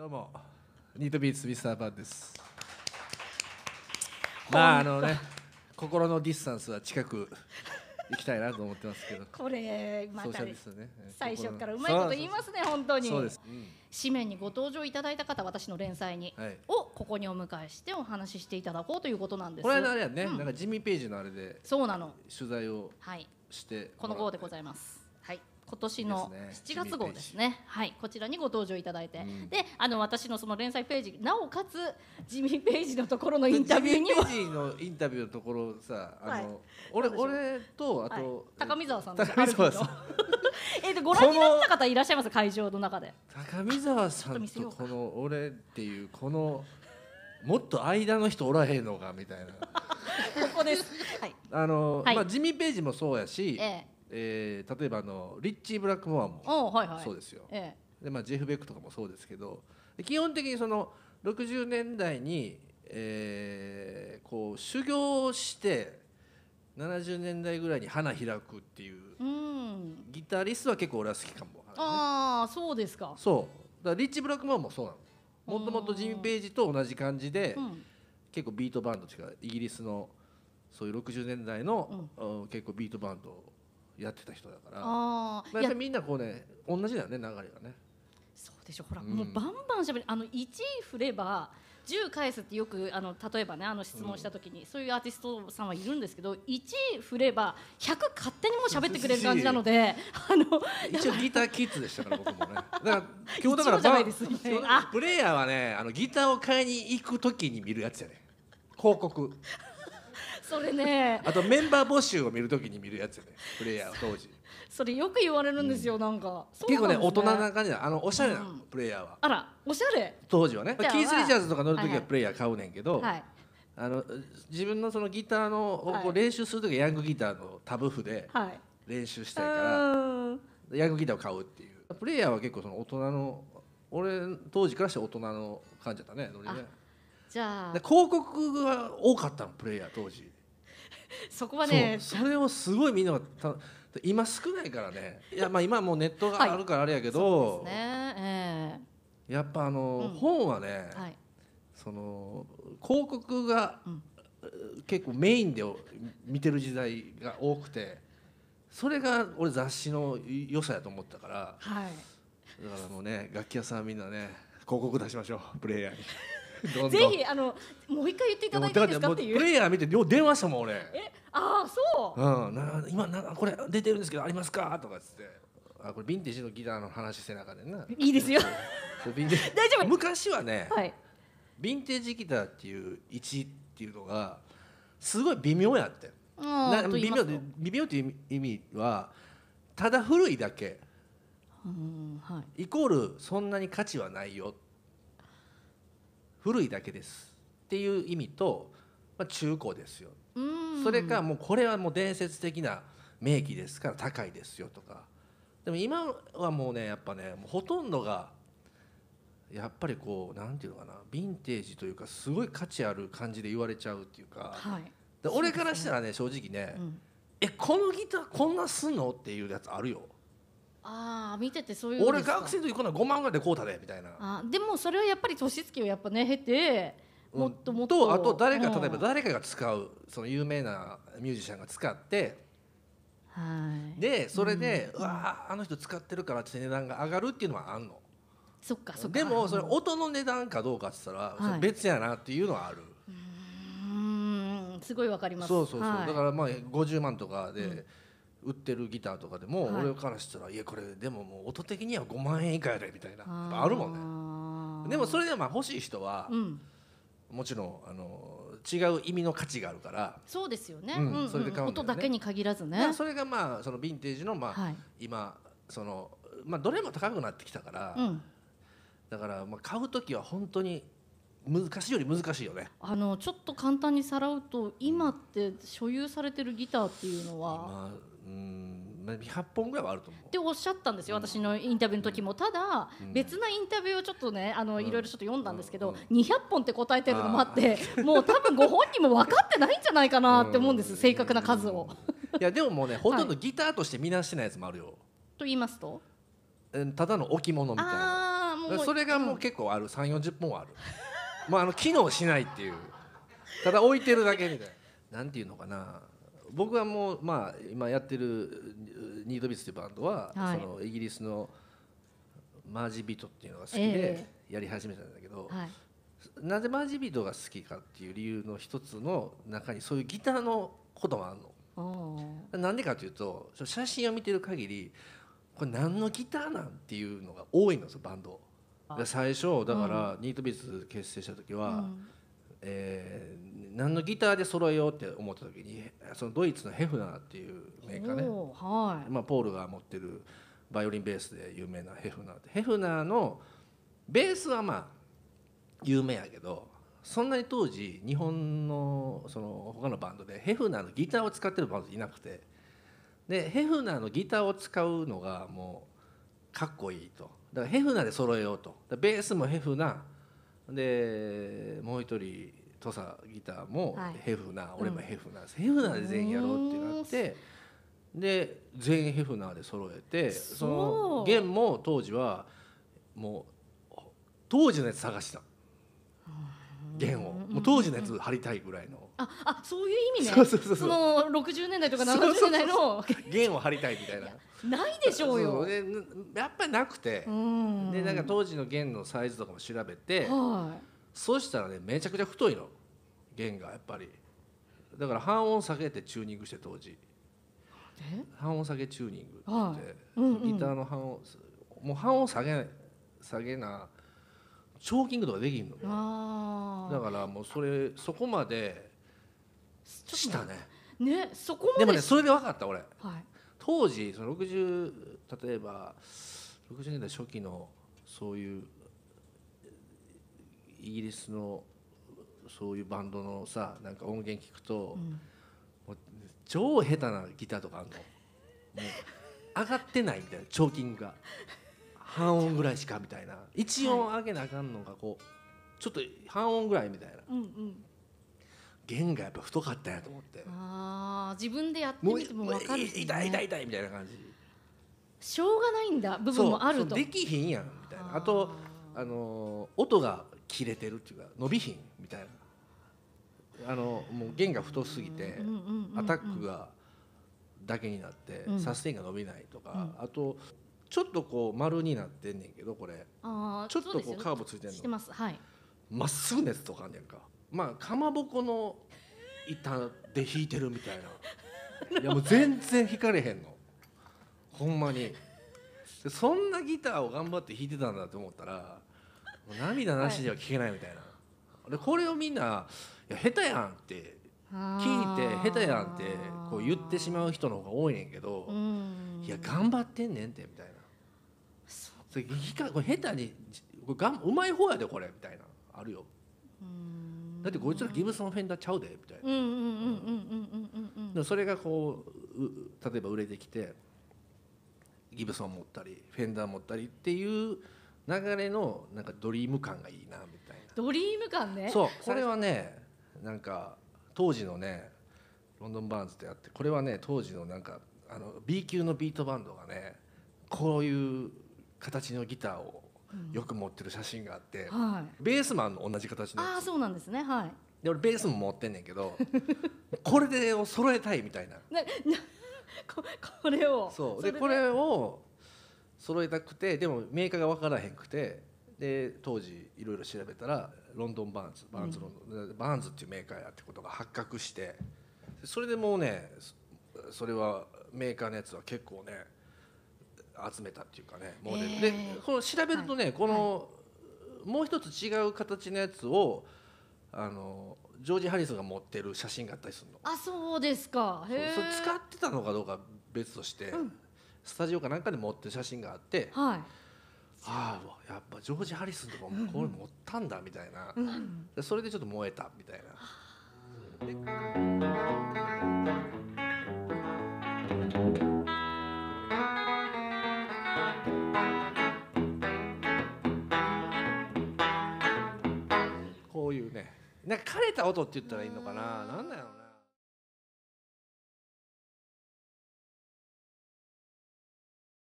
どうも。ニートビーツミスターパンですまああのね心のディスタンスは近く行きたいなと思ってますけど。これまたね最初からうまいこと言いますね本当に。そうです、うん紙面にご登場いただいた方私の連載に、はい。をここにお迎えしてお話ししていただこうということなんです。これ間あれやね、うん。なんかジミー・ページのあれでそうなの。取材をはい。してこの号でごいざいます。はい。今年のですね。7月号ですね。はい、こちらにご登場いただいて、うん。で、あの私のその連載ページ、なおかつジミーページのところのインタビューにも、ジミー・ページのインタビューのところさあの、はい。俺俺とあはい。と、高見沢さんです。高見沢さん。えっとご覧になった方いらっしゃいます？会場の中で。高見沢さんとこの俺っていうこのもっと間の人おらへんのかみたいな。ここです。はい。あの、はい。まあジミー・ページもそうやし、えええー例えばあのリッチー・ブラックモアも。そうですよ、えでまあ、ジェフ・ベックとかもそうですけどで基本的にその60年代に、えーこう修行して70年代ぐらいに花開くっていうえうん。ギタリストは結構俺は好きかもねああ、そうですか。そうだリッチー・ブラックモアもそうなのもともとジミー・ページと同じ感じで、うん。結構ビートバンドっていうかイギリスのそういう60年代の、うん結構ビートバンドをやってた人だから。ああ、まあ、いや。やっぱりみんなこうね同じだよね流れがね。そうでしょ。ほら、うん。もうバンバンしゃべる。あの1振れば10返すってよくあの例えばねあの質問した時に、そういうアーティストさんはいるんですけど1振れば100勝手にもう喋ってくれる感じなのであの一応ギターキッズでしたから僕もね。だから今日だからバンプレイヤーはねあのギターを買いに行く時に見るやつやね。広告それね。あとメンバー募集を見る時に見るやつやね。プレイヤーは当時。それよく言われるんですよ、なんか。そう結構ね。大人な感じだあのおしゃれなうん。プレイヤーは。あらおしゃれ。当時はね。キース・リチャーズとか乗る時はいははい。プレイヤー買うねんけど、はい。あの自分のそのギターの練習する時はヤングギターのタブ譜ではい。練習したいからうん。ヤングギターを買うっていう。プレイヤーは結構その大人の俺当時からして大人の感じだったねノリね。じゃあ。で広告が多かったのプレイヤー当時 そこはねそれをすごいみんながた今少ないからね。いやまあ今はもうネットがあるからあれやけそど、うですね。えやっぱあの、うん。本はね、えはい。その広告が、うん。結構メインで見てる時代が多くてそれが俺雑誌の良さやと思ったからはい。だからもうね楽器屋さんはみんなね広告出しましょうプレイヤーにどんどん。ぜひあのもう一回言っていただいていいですかっていう。プレイヤー見てよう電話したもん俺。え？ああそう。うん、な今なこれ出てるんですけどありますか？とかっつって。あこれヴィンテージのギターの話してなあかんねんな。いいですよ。大丈夫。昔はね、はい。ヴィンテージギターっていう位置っていうのがすごい微妙やってあな微妙で微妙っていう意味はただ古いだけ。うんはい。イコールそんなに価値はないよ古いだけですっていう意味と、まあ、中古ですよ。うん。それかもうこれはもう伝説的な名機ですから高いですよとか。でも今はもうねやっぱねもうほとんどがやっぱりこうなんていうのかなヴィンテージというかすごい価値ある感じで言われちゃうっていうか。はい。で俺からしたらね正直ね、うん。えこのギターこんなすんの？っていうやつあるよああ見ててそういうの俺学生の時こんな5万ぐらいで買うたでみたいな。あーでもそれはやっぱり年月をやっぱね経てもっともっと、とあと誰かうん例えば誰かが使うその有名なミュージシャンが使ってはい。でそれで、うわーあの人使ってるからって値段が上がるっていうのはあんの？そっかそっか。でもそれうん音の値段かどうかって言ったら、い。それ別やなっていうのはある、うーんすごいわかります。そうそうそう、はい。だからまあ50万とかで売ってるギターとかでも、はい。俺からしたらいやこれでももう音的には5万円以下やでみたいな。あるもんね。でもそれでまあ欲しい人は、うん。もちろんあの違う意味の価値があるから、そうですよね、それで買う音だけに限らずね。まあそれがまあそのヴィンテージのまあ、はい。今そのまあどれも高くなってきたから、うん。だからまあ買う時は本当に昔より難しいよねあのちょっと簡単にさらうと今って所有されてるギターっていうのは今うんまあ100本ぐらいはあると思うっておっしゃったんですよ、私のインタビューの時もただ、うん別なインタビューをちょっとねあの、うんいろいろちょっと読んだんですけど、うん200本って答えてるのもあってもう多分ご本人も分かってないんじゃないかなって思うんです、うん正確な数を。いやでももうねほとんどギターとして見なしてないやつもあるよ、と言いますとえただの置物みたいなああももそれがもう結構ある3 4 0本はあるまああの機能しないっていう。ただ置いてるだけみたいな。なんていうのかな。僕はもうまあ今やってるニードビスっていうバンドは、はい。そのイギリスのマージビートっていうのが好きえでやり始めたんだけど、はい。なぜマージビートが好きかっていう理由の一つの中にそういうギターのこともあるの。なんでかというと写真を見てる限りこれ何のギターなんっていうのが多いんですよバンド。で最初だから、ニートビーツ結成した時は、うん。えー何のギターで揃えようって思った時にそのドイツのヘフナーっていうメーカーね、はい。まあ、ポールが持ってるバイオリンベースで有名なヘフナーヘフナーのベースはまあ有名やけどそんなに当時日本のその他のバンドでヘフナーのギターを使ってるバンドいなくてでヘフナーのギターを使うのがもうかっこいいとだからヘフナーで揃えようと。ベースもヘフナ。ーでもう一人土佐ギターもはい。ヘフナ。ー、俺もヘフナー、ヘフナーで全員やろうってなって。で全員ヘフナーで揃えてその弦も当時はもう当時のやつ探した。弦を。もう当時のやつ貼りたいぐらいのああそういう意味ね。そうそうそうそう。の60年代とかそうそうそう。70年代の。弦を貼りたいみたいな。ないでしょうよ。そうでやっぱりなくて。うん。でなんか当時の弦のサイズとかも調べて。はそうしたらねめちゃくちゃ太いの。弦がやっぱり。だから半音下げてチューニングして当時。半音下げチューニングって。言はって、うんうん。ギターの半音もう半音下げ下げなチョーキングとかできんの。だからもうそれそこまでしたね。とねそこまで。でもねそれで分かった俺。はい。当時その60例えば60年代初期のそういうイギリスのそういうバンドのさなんか音源聞くと、うん。もう超下手なギターとかあるの。もう上がってないみたいなチョーキングが。半音ぐらいしかみたいな。一音上げなあかんのがこうちょっと半音ぐらいみたいな。うんうん弦がやっぱ太かったんやと思って。あー自分でやってみても分かるし、ね、痛い痛い痛いみたいな感じ。しょうがないんだ部分もあると。できひんやんみたいな。ああとあのー音が切れてるっていうか伸びひんみたいな。あのもう弦が太すぎてうんうんうんうんアタックがだけになってうん。サステインが伸びないとか。あとちょっとこう丸になってんねんけどこれ。あーちょっとこうカーブついてんの。ます。はい。まっすぐなやつとかあんねんかまあかまぼこの板で弾いてるみたいな。いやもう全然弾かれへんの。ほんまに。でそんなギターを頑張って弾いてたんだと思ったら涙なしでは聴けないみたいな、でこれをみんな「いや下手やん」って聞いて下手やんってこう言ってしまう人の方が多いねんけど、うん。いや頑張ってんねんってみたいな。そそれこれ下手にこれがんうまい方やでこれみたいな。あるよ。うんだってこいつらギブソンフェンダーちゃうでみたいな。それがこう例えば売れてきてギブソン持ったりフェンダー持ったりっていう流れのなんかドリーム感がいいなみたいな。ドリーム感ね。そう。これ。はねなんか当時のねロンドンバーンズってあってこれはね当時のなんかあの B 級のビートバンドがねこういう形のギターをよく持ってる写真があって、はい。ベースマンの同じ形のああそうなんですね。はい。で俺ベースも持ってんねんけど これでを揃えたいみたいな。なな ここれを。そう。れで。これを揃えたくてでもメーカーが分からへんくてで当時いろいろ調べたらロンドンバーンズバーンズロンドン、バーンズっていうメーカーやってことが発覚してそれでもうねそそれはメーカーのやつは結構ね集めたっていうかねモデル、へー。でこの調べるとね、この、もう一つ違う形のやつをあのジョージ・ハリスンが持ってる写真があったりするの。あそうですか。それ使ってたのかどうかは別として、スタジオかなんかで持ってる写真があって、はい。ああやっぱジョージ・ハリスンとかもこれ持ったんだみたいな、うん。でそれでちょっと燃えたみたいな。うんか枯れた音って言ったらいいのかな。